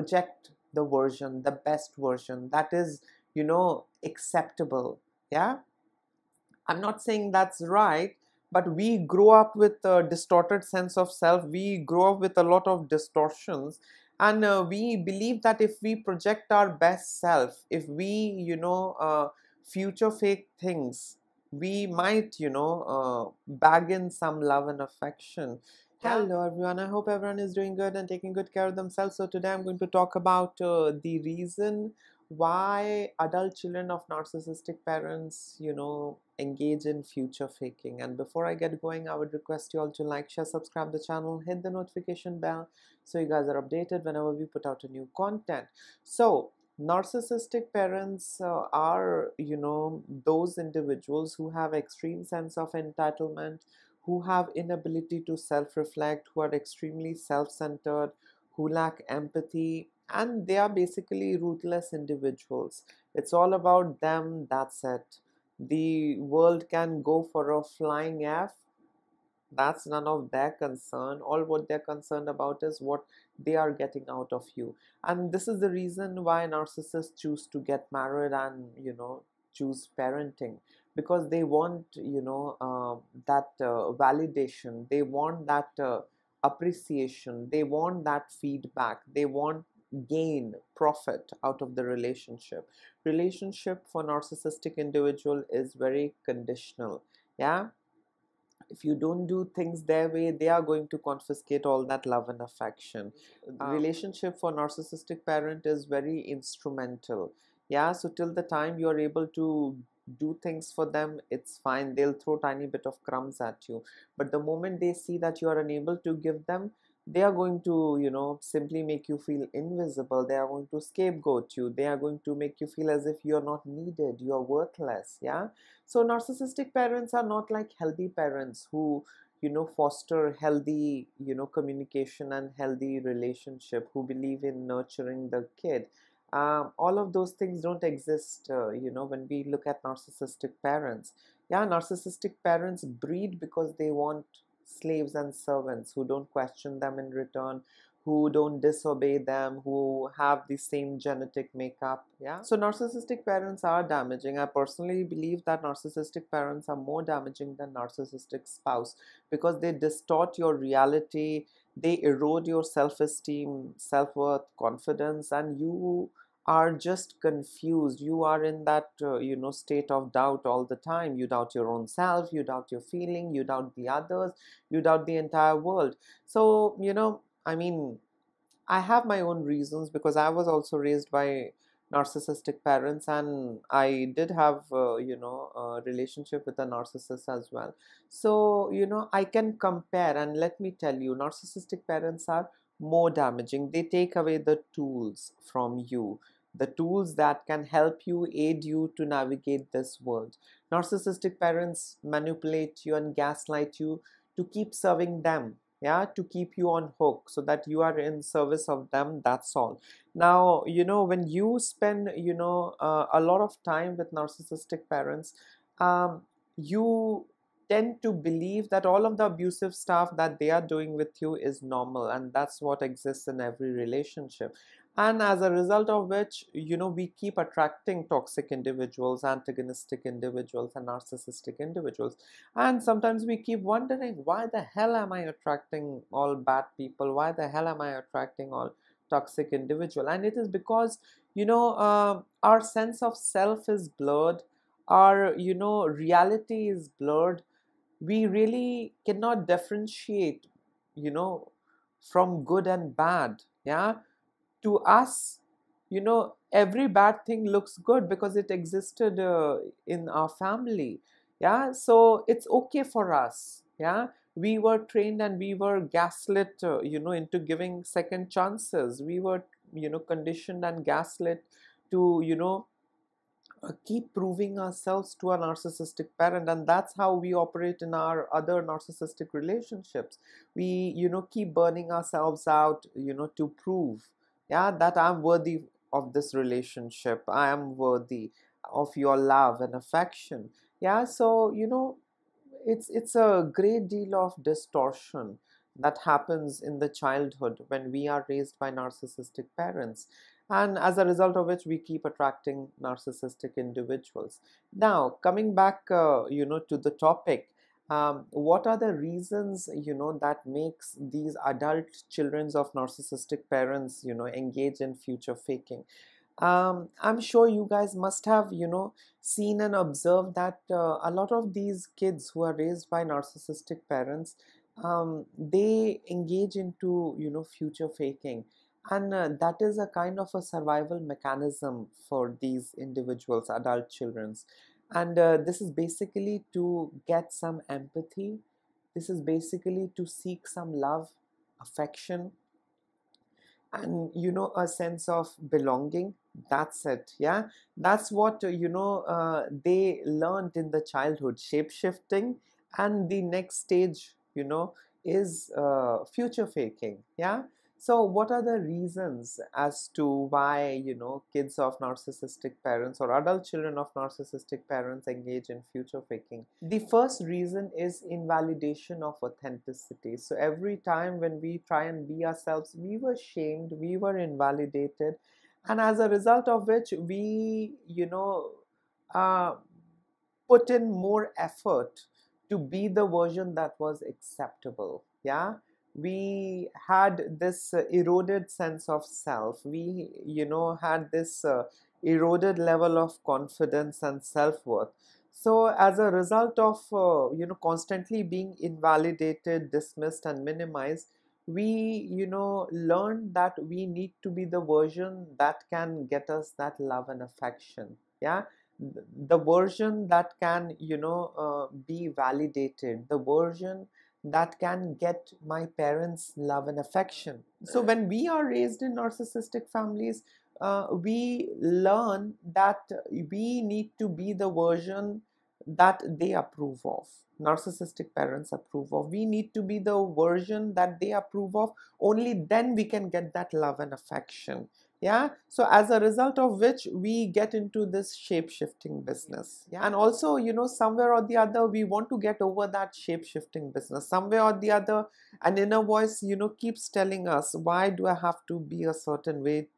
project the version the best version that is you know acceptable yeah? I'm not saying that's right but we grow up with a distorted sense of self. We grow up with a lot of distortions. And uh, we believe that if we project our best self if we you know uh, future fake things we might you know uh, bag in some love and affection hello everyone. I hope everyone is doing good and taking good care of themselves. So today i'm going to talk about uh, the reason why adult children of narcissistic parents you know engage in future faking. And before i get going i would request you all to like share subscribe the channel hit the notification bell so you guys are updated whenever we put out a new content. So narcissistic parents uh, are you know those individuals who have extreme sense of entitlement who have inability to self-reflect who are extremely self-centered who lack empathy and they are basically ruthless individuals. It's all about them that's it. The world can go for a flying f. That's none of their concern. All what they're concerned about is what they are getting out of you. And this is the reason why narcissists choose to get married and you know choose parenting because they want you know uh, that uh, validation. They want that uh, appreciation. They want that feedback. They want gain profit out of the relationship. Relationship for narcissistic individual is very conditional. Yeah? If you don't do things their way they are going to confiscate all that love and affection. Um, relationship for narcissistic parent is very instrumental yeah so till the time you are able to do things for them it's fine. They'll throw tiny bit of crumbs at you. But the moment they see that you are unable to give them they are going to you know simply make you feel invisible. They are going to scapegoat you. They are going to make you feel as if you're not needed. You're worthless. Yeah? So narcissistic parents are not like healthy parents who you know foster healthy you know communication and healthy relationship who believe in nurturing the kid um, all of those things don't exist uh, you know when we look at narcissistic parents. Yeah narcissistic parents breed because they want slaves and servants who don't question them in return who don't disobey them who have the same genetic makeup. Yeah. So narcissistic parents are damaging. I personally believe that narcissistic parents are more damaging than narcissistic spouse because they distort your reality they erode your self-esteem self-worth confidence and you are just confused. You are in that uh, you know state of doubt all the time. You doubt your own self you doubt your feeling you doubt the others you doubt the entire world. So you know i mean i have my own reasons because i was also raised by narcissistic parents and i did have uh, you know a relationship with a narcissist as well. So you know i can compare and let me tell you narcissistic parents are more damaging. They take away the tools from you the tools that can help you, aid you to navigate this world. Narcissistic parents manipulate you and gaslight you to keep serving them, yeah, to keep you on hook so that you are in service of them. That's all. Now, you know, when you spend, you know, uh, a lot of time with narcissistic parents, um, you tend to believe that all of the abusive stuff that they are doing with you is normal and that's what exists in every relationship. And as a result of which you know we keep attracting toxic individuals antagonistic individuals and narcissistic individuals. And sometimes we keep wondering why the hell am i attracting all bad people? Why the hell am i attracting all toxic individual? And it is because you know uh, our sense of self is blurred. Our you know reality is blurred we really cannot differentiate you know from good and bad yeah? To us you know every bad thing looks good because it existed uh, in our family yeah? So it's okay for us yeah? We were trained and we were gaslit uh, you know into giving second chances. We were you know conditioned and gaslit to you know Uh, keep proving ourselves to a narcissistic parent and that's how we operate in our other narcissistic relationships. We you know keep burning ourselves out you know to prove yeah that i'm worthy of this relationship. I am worthy of your love and affection. Yeah so you know it's it's a great deal of distortion that happens in the childhood when we are raised by narcissistic parents and as a result of which we keep attracting narcissistic individuals. Now coming back uh, you know to the topic um, what are the reasons you know that makes these adult children of narcissistic parents you know engage in future faking? Um, i'm sure you guys must have you know seen and observed that uh, a lot of these kids who are raised by narcissistic parents um, they engage into you know future faking and uh, that is a kind of a survival mechanism for these individuals adult children's and uh, this is basically to get some empathy. This is basically to seek some love affection and you know a sense of belonging. That's it yeah? That's what uh, you know uh, they learned in the childhood shape shifting. And the next stage you know is uh, future faking yeah so, what are the reasons as to why you know kids of narcissistic parents or adult children of narcissistic parents engage in future faking? The first reason is invalidation of authenticity. So, every time when we try and be ourselves, we were shamed, we were invalidated, and as a result of which we you know uh, put in more effort to be the version that was acceptable. Yeah we had this uh, eroded sense of self. We you know had this uh, eroded level of confidence and self-worth. So as a result of uh, you know constantly being invalidated dismissed and minimized we you know learned that we need to be the version that can get us that love and affection. Yeah? The version that can you know uh, be validated. The version that can get my parents' love and affection. So, when we are raised in narcissistic families, uh, we learn that we need to be the version that they approve of. Narcissistic parents approve of. We need to be the version that they approve of. Only then we can get that love and affection yeah? So as a result of which we get into this shape shifting business. Yeah? And also you know somewhere or the other we want to get over that shape shifting business. Somewhere or the other an inner voice you know keeps telling us why do i have to be a certain way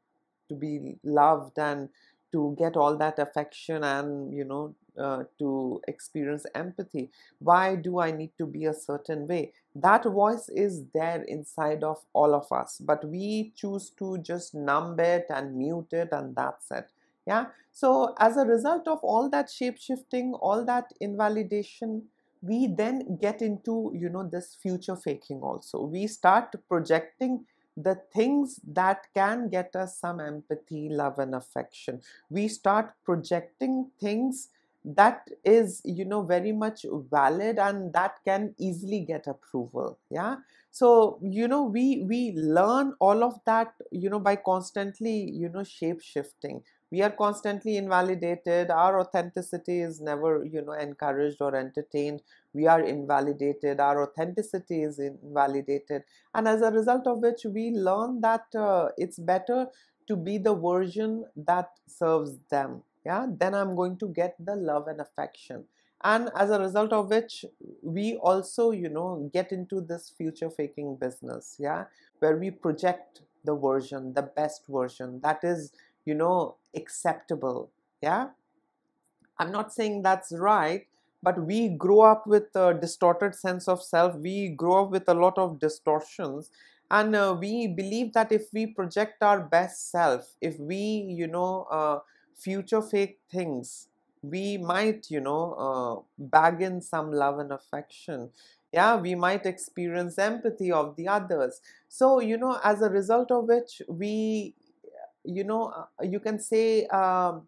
to be loved and to get all that affection and you know uh, to experience empathy. Why do i need to be a certain way? That voice is there inside of all of us but we choose to just numb it and mute it and that's it. Yeah? So as a result of all that shape shifting all that invalidation we then get into you know this future faking also. We start projecting the things that can get us some empathy, love, and affection. We start projecting things that is you know very much valid and that can easily get approval yeah? So you know we we learn all of that you know by constantly you know shape shifting. We are constantly invalidated. Our authenticity is never you know encouraged or entertained. We are invalidated. Our authenticity is invalidated. And as a result of which we learn that uh, it's better to be the version that serves them yeah then i'm going to get the love and affection. And as a result of which we also you know get into this future faking business yeah where we project the version the best version that is you know acceptable yeah. I'm not saying that's right but we grow up with a distorted sense of self. We grow up with a lot of distortions. And uh, we believe that if we project our best self if we you know uh, future fake things we might you know uh, bag in some love and affection yeah we might experience empathy of the others so you know as a result of which we you know, uh, you can say um,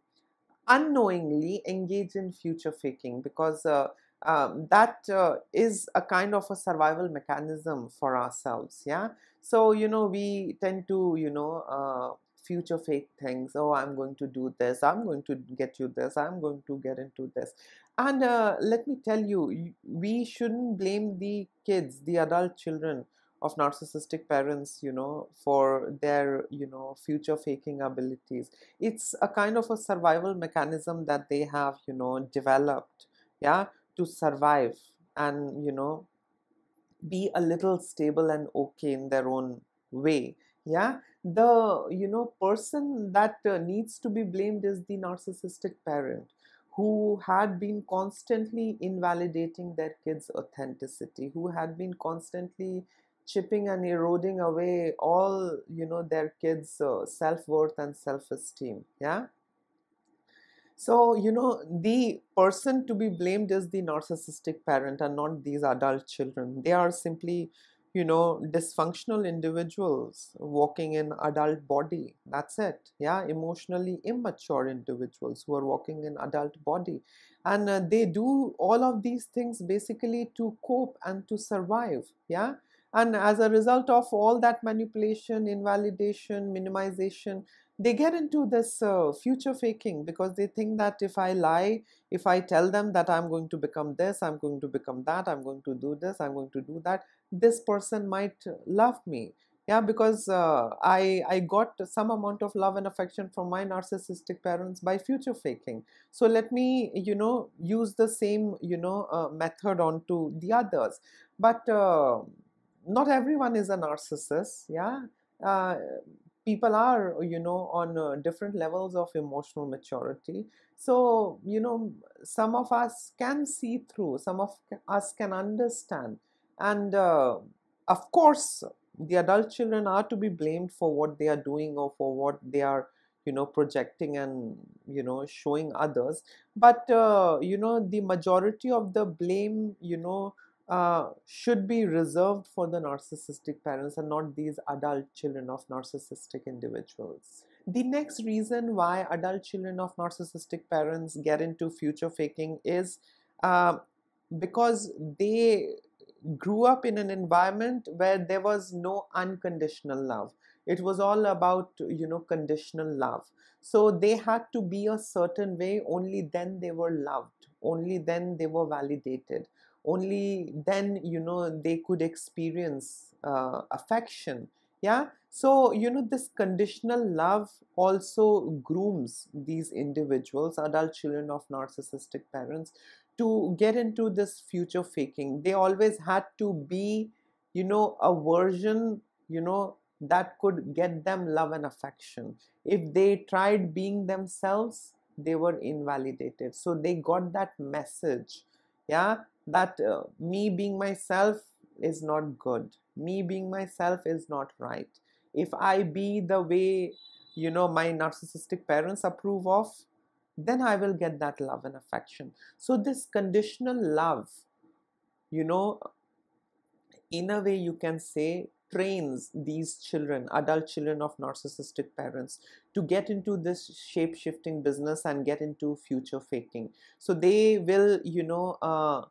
unknowingly engage in future faking because uh, um, that uh, is a kind of a survival mechanism for ourselves. Yeah. So, you know, we tend to, you know, uh, future fake things. Oh, I'm going to do this. I'm going to get you this. I'm going to get into this. And uh, let me tell you, we shouldn't blame the kids, the adult children of narcissistic parents you know for their you know future faking abilities it's a kind of a survival mechanism that they have you know developed yeah to survive and you know be a little stable and okay in their own way yeah the you know person that uh, needs to be blamed is the narcissistic parent who had been constantly invalidating their kids authenticity who had been constantly chipping and eroding away all you know their kids uh, self-worth and self-esteem yeah? So you know the person to be blamed is the narcissistic parent and not these adult children. They are simply you know dysfunctional individuals walking in adult body. That's it. Yeah emotionally immature individuals who are walking in adult body. And uh, they do all of these things basically to cope and to survive. Yeah? And as a result of all that manipulation invalidation minimization they get into this uh, future faking because they think that if I lie, if I tell them that I'm going to become this, I'm going to become that, I'm going to do this, I'm going to do that, this person might love me. Yeah, because uh, I I got some amount of love and affection from my narcissistic parents by future faking. So let me you know use the same you know uh, method onto the others. But uh, not everyone is a narcissist. Yeah uh, people are you know on uh, different levels of emotional maturity so you know some of us can see through some of us can understand and uh, of course the adult children are to be blamed for what they are doing or for what they are you know projecting and you know showing others but uh, you know the majority of the blame you know uh, should be reserved for the narcissistic parents and not these adult children of narcissistic individuals. The next reason why adult children of narcissistic parents get into future faking is uh, because they grew up in an environment where there was no unconditional love. It was all about, you know, conditional love. So they had to be a certain way, only then they were loved, only then they were validated. Only then you know they could experience uh, affection. Yeah? So you know this conditional love also grooms these individuals adult children of narcissistic parents to get into this future faking. They always had to be you know a version you know that could get them love and affection. If they tried being themselves they were invalidated. So they got that message yeah that uh, me being myself is not good. Me being myself is not right. If i be the way you know my narcissistic parents approve of then i will get that love and affection so this conditional love you know in a way you can say trains these children, adult children of narcissistic parents, to get into this shape shifting business and get into future faking. So they will, you know, uh,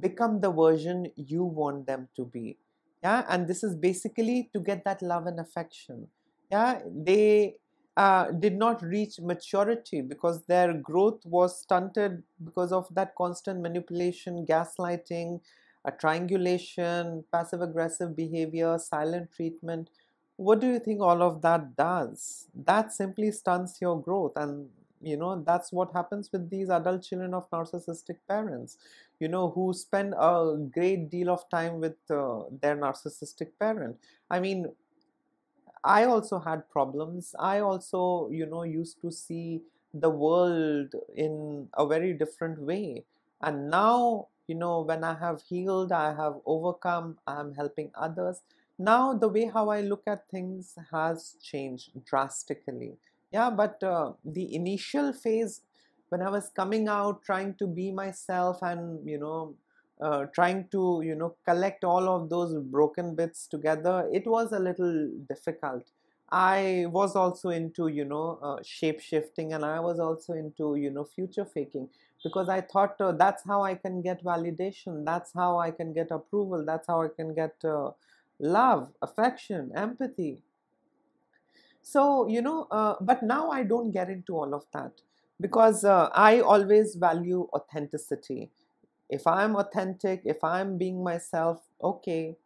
become the version you want them to be. Yeah, and this is basically to get that love and affection. Yeah, they uh, did not reach maturity because their growth was stunted because of that constant manipulation, gaslighting, a triangulation, passive aggressive behavior, silent treatment. What do you think all of that does? That simply stunts your growth and you know that's what happens with these adult children of narcissistic parents you know who spend a great deal of time with uh, their narcissistic parent i mean i also had problems. I also you know used to see the world in a very different way. And now you know when i have healed i have overcome i am helping others. Now the way how i look at things has changed drastically. Yeah but uh, the initial phase when i was coming out trying to be myself and you know uh, trying to you know collect all of those broken bits together it was a little difficult i was also into you know uh, shape shifting and i was also into you know future faking because I thought uh, that's how I can get validation, that's how I can get approval, that's how I can get uh, love, affection, empathy. So, you know, uh, but now I don't get into all of that because I always value authenticity. If I'm authentic, if I'm being myself, okay,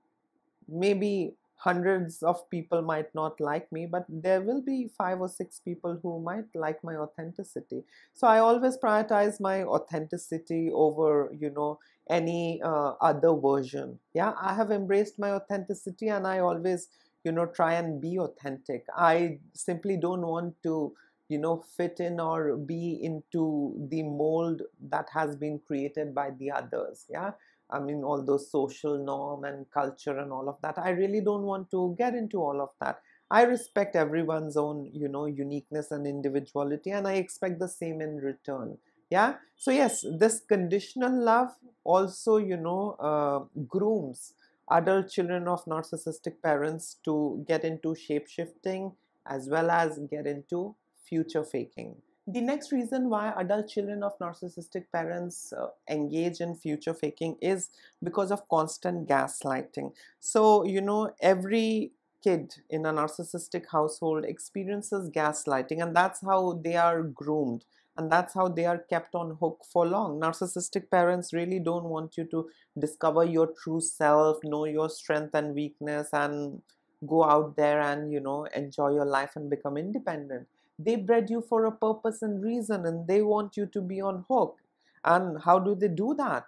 maybe hundreds of people might not like me but there will be five or six people who might like my authenticity. So i always prioritize my authenticity over you know any uh, other version. Yeah i have embraced my authenticity and i always you know try and be authentic. I simply don't want to you know fit in or be into the mold that has been created by the others yeah? I mean all those social norm and culture and all of that. I really don't want to get into all of that. I respect everyone's own you know uniqueness and individuality and i expect the same in return yeah? So yes this conditional love also you know uh, grooms adult children of narcissistic parents to get into shape shifting as well as get into future faking. The next reason why adult children of narcissistic parents uh, engage in future faking is because of constant gaslighting. So you know every kid in a narcissistic household experiences gaslighting and that's how they are groomed and that's how they are kept on hook for long. Narcissistic parents really don't want you to discover your true self know your strength and weakness and go out there and you know enjoy your life and become independent they bred you for a purpose and reason and they want you to be on hook. And how do they do that?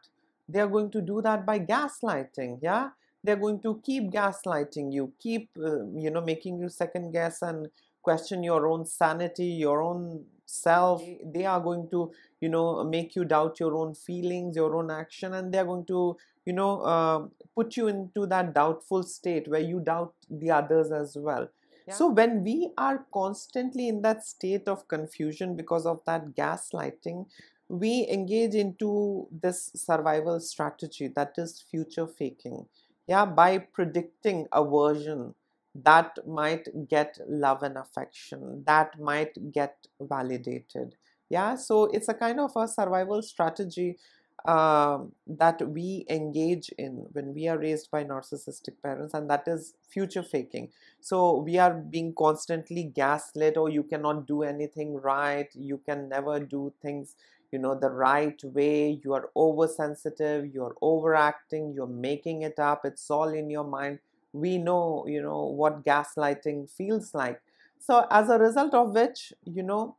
They are going to do that by gaslighting yeah? They're going to keep gaslighting you keep uh, you know making you second guess and question your own sanity your own self. They are going to you know make you doubt your own feelings your own action and they're going to you know uh, put you into that doubtful state where you doubt the others as well so when we are constantly in that state of confusion because of that gaslighting we engage into this survival strategy that is future faking. Yeah by predicting a version that might get love and affection that might get validated. Yeah so it's a kind of a survival strategy um, that we engage in when we are raised by narcissistic parents and that is future faking. So we are being constantly gaslit or you cannot do anything right. You can never do things you know the right way. You are oversensitive. You're overacting. You're making it up. It's all in your mind. We know you know what gaslighting feels like. So as a result of which you know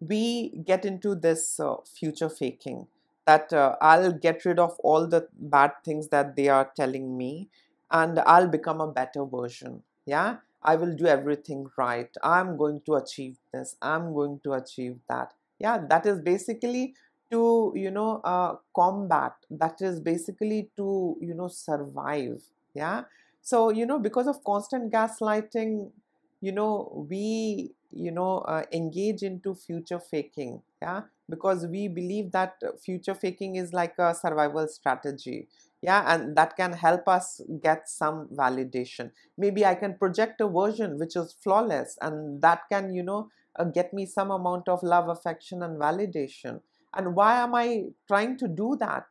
we get into this uh, future faking that uh, I'll get rid of all the bad things that they are telling me and I'll become a better version. Yeah, I will do everything right. I'm going to achieve this. I'm going to achieve that. Yeah, that is basically to, you know, uh, combat. That is basically to, you know, survive yeah so you know because of constant gaslighting you know we you know uh, engage into future faking yeah because we believe that future faking is like a survival strategy yeah and that can help us get some validation maybe i can project a version which is flawless and that can you know uh, get me some amount of love affection and validation and why am i trying to do that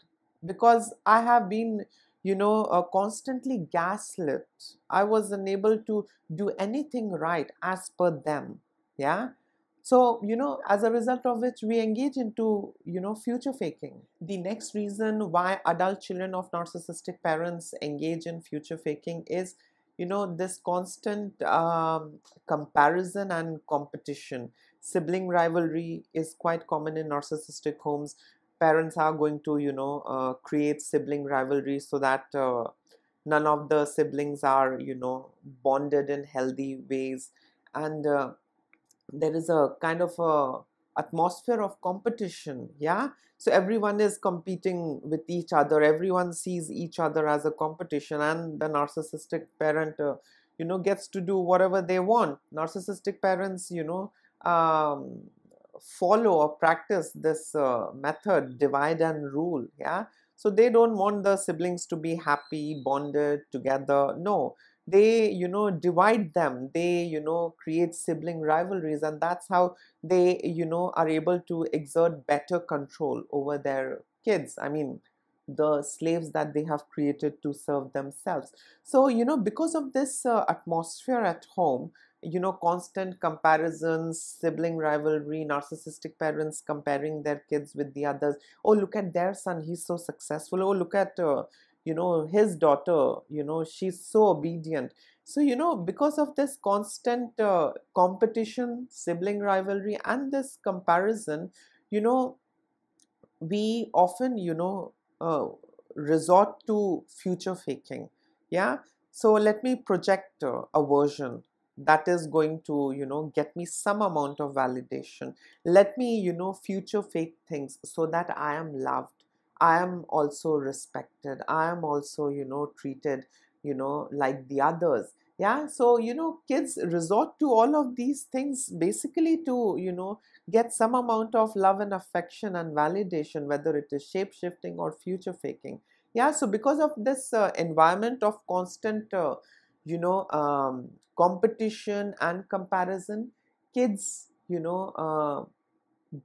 because i have been you know, uh, constantly gaslit. I was unable to do anything right as per them. Yeah. So, you know, as a result of which we engage into, you know, future faking. The next reason why adult children of narcissistic parents engage in future faking is, you know, this constant um, comparison and competition. Sibling rivalry is quite common in narcissistic homes parents are going to you know uh, create sibling rivalry so that uh, none of the siblings are you know bonded in healthy ways and uh, there is a kind of a atmosphere of competition yeah? So everyone is competing with each other everyone sees each other as a competition and the narcissistic parent uh, you know gets to do whatever they want. Narcissistic parents you know um, follow or practice this uh, method divide and rule yeah? So they don't want the siblings to be happy bonded together no they you know divide them. They you know create sibling rivalries and that's how they you know are able to exert better control over their kids. I mean the slaves that they have created to serve themselves. So you know because of this uh, atmosphere at home you know constant comparisons sibling rivalry narcissistic parents comparing their kids with the others. Oh look at their son he's so successful. Oh look at uh, you know his daughter you know she's so obedient. So you know because of this constant uh, competition sibling rivalry and this comparison you know we often you know uh, resort to future faking. Yeah? So let me project uh, a version that is going to you know get me some amount of validation. Let me you know future fake things so that i am loved i am also respected. I am also you know treated you know like the others. Yeah so you know kids resort to all of these things basically to you know get some amount of love and affection and validation whether it is shape shifting or future faking. Yeah so because of this uh, environment of constant uh, you know um, competition and comparison kids you know uh,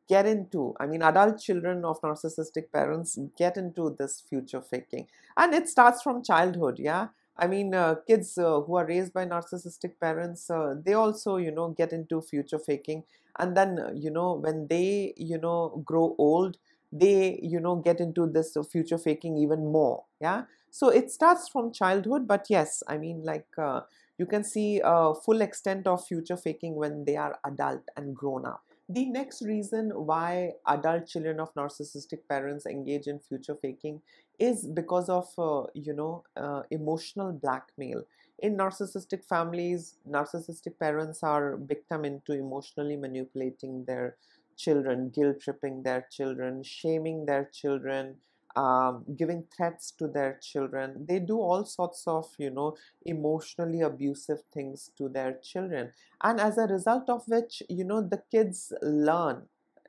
get into i mean adult children of narcissistic parents get into this future faking. And it starts from childhood yeah? I mean uh, kids uh, who are raised by narcissistic parents uh, they also you know get into future faking. And then uh, you know when they you know grow old they you know get into this future faking even more yeah? So it starts from childhood but yes i mean like uh, you can see a full extent of future faking when they are adult and grown up the next reason why adult children of narcissistic parents engage in future faking is because of uh, you know uh, emotional blackmail. In narcissistic families narcissistic parents are victim into emotionally manipulating their children, guilt tripping their children, shaming their children, um, giving threats to their children. They do all sorts of, you know, emotionally abusive things to their children. And as a result of which, you know, the kids learn,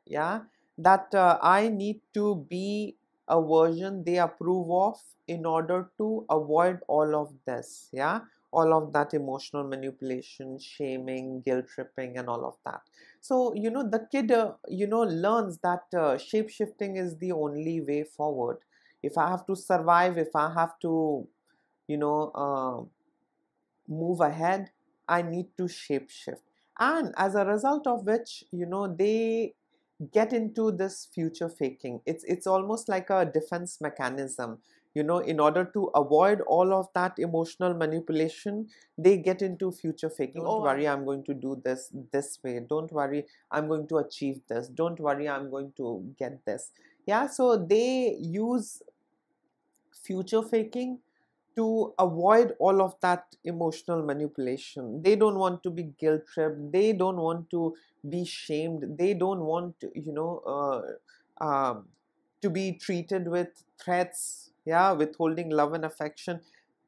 yeah, that uh, I need to be a version they approve of in order to avoid all of this, yeah all of that emotional manipulation, shaming, guilt tripping, and all of that. So, you know, the kid, uh, you know, learns that uh, shape shifting is the only way forward. If I have to survive, if I have to, you know, uh, move ahead, I need to shape shift. And as a result of which, you know, they get into this future faking. It's it's almost like a defense mechanism you know in order to avoid all of that emotional manipulation they get into future faking. Don't oh, worry i'm going to do this this way. Don't worry i'm going to achieve this. Don't worry i'm going to get this. Yeah so they use future faking to avoid all of that emotional manipulation. They don't want to be guilt tripped. They don't want to be shamed. They don't want you know uh, um, to be treated with threats yeah withholding love and affection.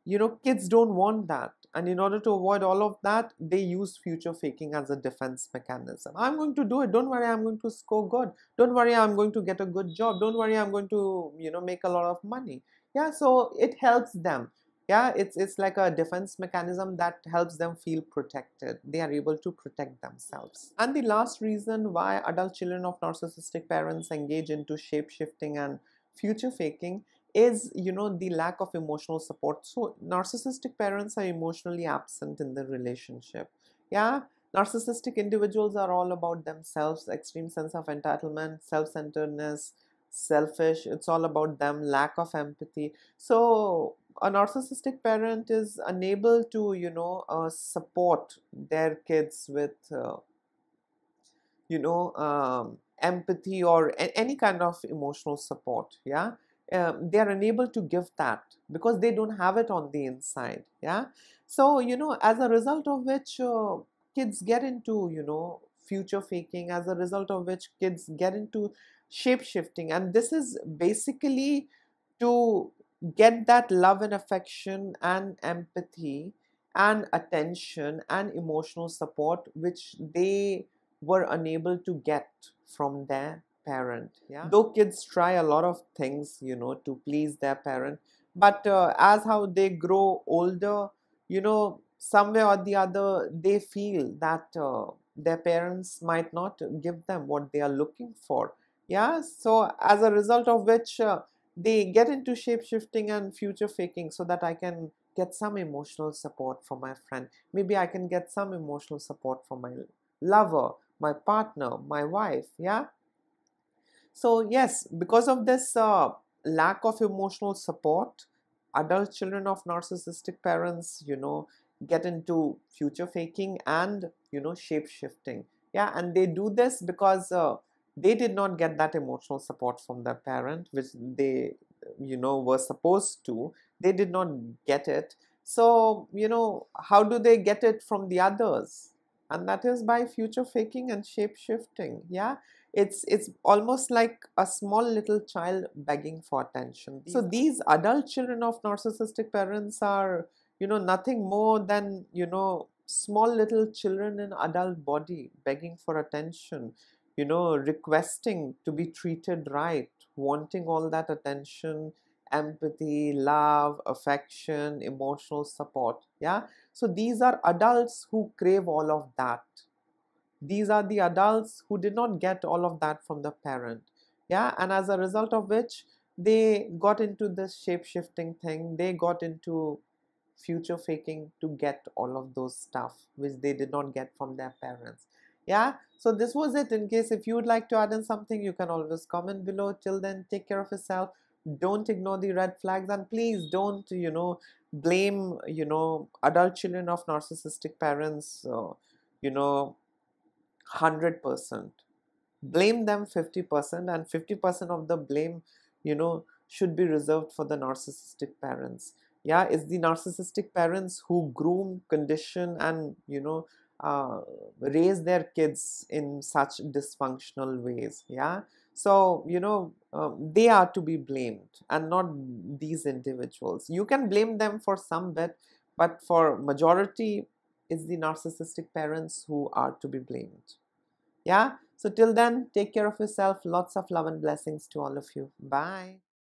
You know kids don't want that. And in order to avoid all of that they use future faking as a defense mechanism. I'm going to do it. Don't worry i'm going to score good don't worry i'm going to get a good job. Don't worry i'm going to you know make a lot of money. Yeah so it helps them. Yeah it's it's like a defense mechanism that helps them feel protected. They are able to protect themselves. And the last reason why adult children of narcissistic parents engage into shape shifting and future faking is you know the lack of emotional support. So narcissistic parents are emotionally absent in the relationship. Yeah? Narcissistic individuals are all about themselves extreme sense of entitlement self-centeredness selfish. It's all about them lack of empathy. So a narcissistic parent is unable to you know uh, support their kids with uh, you know um, empathy or any kind of emotional support. Yeah um, they are unable to give that because they don't have it on the inside yeah? So you know as a result of which uh, kids get into you know future faking as a result of which kids get into shape shifting and this is basically to get that love and affection and empathy and attention and emotional support which they were unable to get from their parent yeah. Though kids try a lot of things you know to please their parent but uh, as how they grow older you know somewhere or the other they feel that uh, their parents might not give them what they are looking for yeah. So as a result of which uh, they get into shape shifting and future faking so that i can get some emotional support from my friend. Maybe i can get some emotional support from my lover my partner my wife yeah so yes, because of this uh, lack of emotional support, adult children of narcissistic parents, you know, get into future faking and you know shape shifting. Yeah, and they do this because uh, they did not get that emotional support from their parent, which they you know were supposed to. They did not get it. So you know how do they get it from the others? And that is by future faking and shape shifting. Yeah it's it's almost like a small little child begging for attention. So these adult children of narcissistic parents are you know nothing more than you know small little children in adult body begging for attention you know requesting to be treated right wanting all that attention empathy love affection emotional support yeah? So these are adults who crave all of that these are the adults who did not get all of that from the parent. Yeah and as a result of which they got into this shape shifting thing. They got into future faking to get all of those stuff which they did not get from their parents. Yeah so this was it. In case if you would like to add in something you can always comment below. Till then take care of yourself. Don't ignore the red flags and please don't you know blame you know adult children of narcissistic parents uh, you know 100% blame them 50% and 50% of the blame you know should be reserved for the narcissistic parents. Yeah it's the narcissistic parents who groom condition and you know uh, raise their kids in such dysfunctional ways. Yeah? So you know um, they are to be blamed and not these individuals. You can blame them for some bit but for majority it's the narcissistic parents who are to be blamed. Yeah? So till then take care of yourself. Lots of love and blessings to all of you. Bye